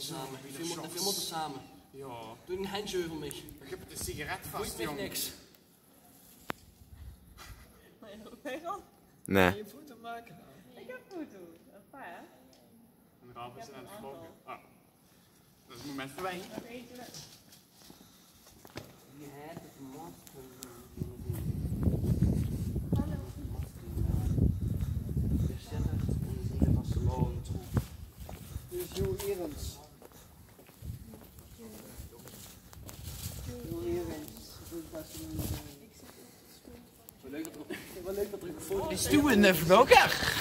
Moeten samen. Wir moeten, wir moeten samen. Ja, Doe een handje over mich. ik heb de sigaret Doe vast, ik jong. niks. Nee. Je foto maken. Ik heb foto's. Een paar. En Ralf is aan het vloggen. Oh. Dat is moment voor wij. Je hebt het masker. Hallo. Gezellig en zeer van Salon. Dit is Jo Erens. Jo Erens. Dat is best een... eh, Wel leuk dat er, een Is de vlogger.